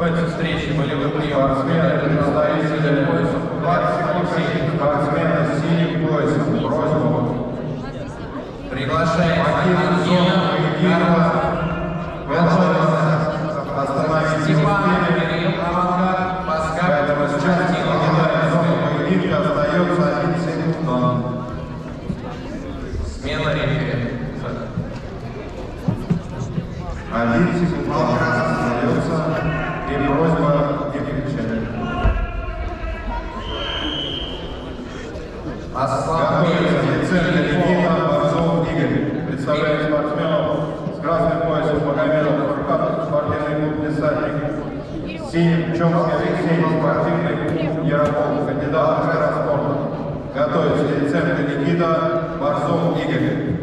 В этой встрече болевым приемом победы представители поясом 27 спортсмена с синим поясом. Просьба Приглашаем 7. Чомский Алексей, спортивный клуб Ярополк, кандидат в мастера спорта. Готовится Яценко Никита, Борзов Игорь.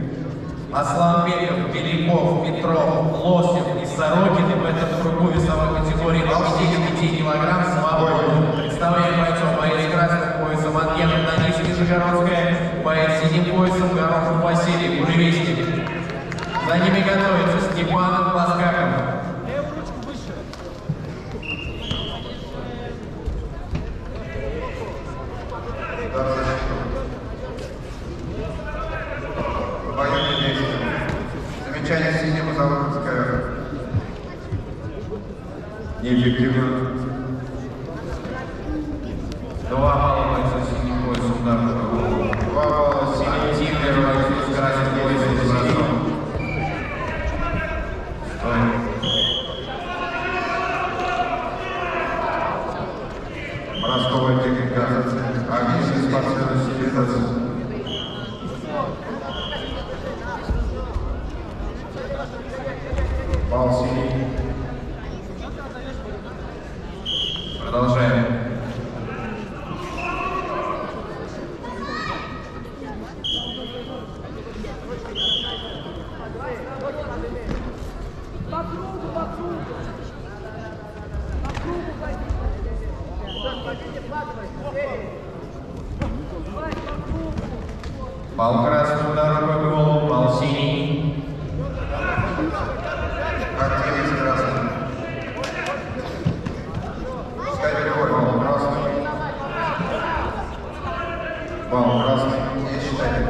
Асланбеков, Беляков, Петров, Лосев и Сорокин в этом кругу весовой категории от 5 килограмм свободны. Представляем бойцов боец красных поясом Ангелов Данис Нижегородская, боец синим поясом Горохов Василий, буревестник. За ними готовится Степанов Ласкаков. Неэффективно. Два балла бойца синим поясом ударного. Два балла синий. Тигр бойцу с красным поясом бросок. Стой. Бросковая техника. Агрессия спортсмена стилизация. Бал синий. Продолжаем. По кругу, по кругу. По кругу пойдите. Так, пойдите, вкладывай. Давай, по кругу. Бал красный удар рукой в голову, бал синий. Активность красный. Пускай перевод. Бал красный. Бал красный. Не считайте.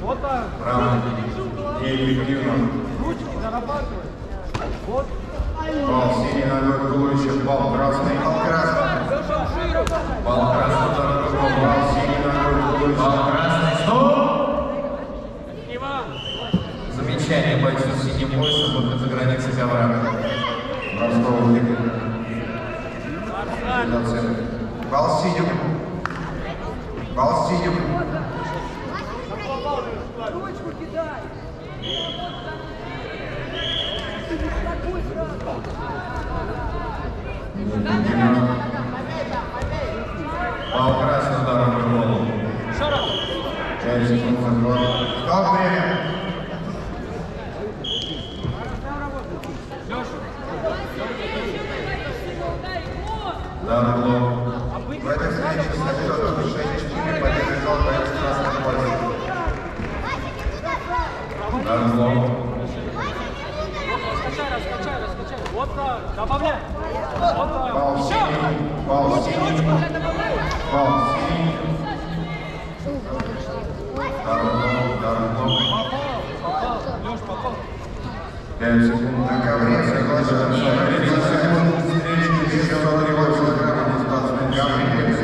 Вот так. Правильно. Неэффективно. Ручки зарабатывай. Вот. Бал синий ногой туловище, бал красный. Бал красный. Бал красный удар рукой в голову. Бал синий ногой туловище. Бал красный, стоп! Замечание бойцу с синим поясом выход за границы ковра. Ростов. Бал синим. Бал синим. Ручку кидай. Такой сразу. Бал красный удар рукой в голову. Пять секунд захват. Стоп, время. Удар в голову. В этой встрече со счетом 6-4 Вот так. Добавляй. Вот так. Голову, удар в голову. Попал. Леш, попал. Пять секунд на ковре. Согласен. 30 секунд. Встречи еще 48 килограмм спортсмен. Гаврилов Александр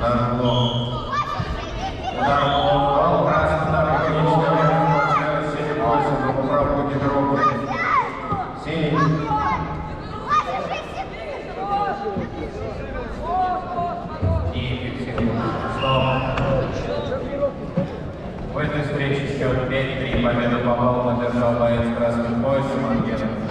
В этой встрече счет 5-3. Победу по баллам одержал боец красным поясом Ангелов.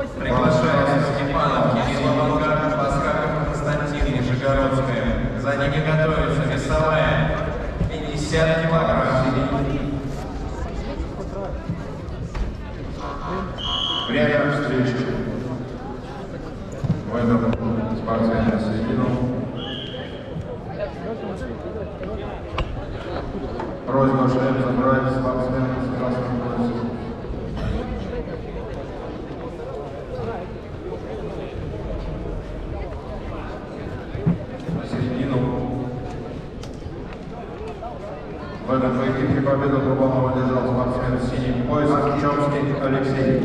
Приглашаем Степанов Кирилл Авангард, Паскаков Константин Нижегородская. За ними готовится весовая 50 килограмм. Время встречи. Войдов спортсмен на середину. Просьба шеф забрать спортсмена В этом поединке победу Трубанова одержал спортсмен с синим поясом Чомский Алексей.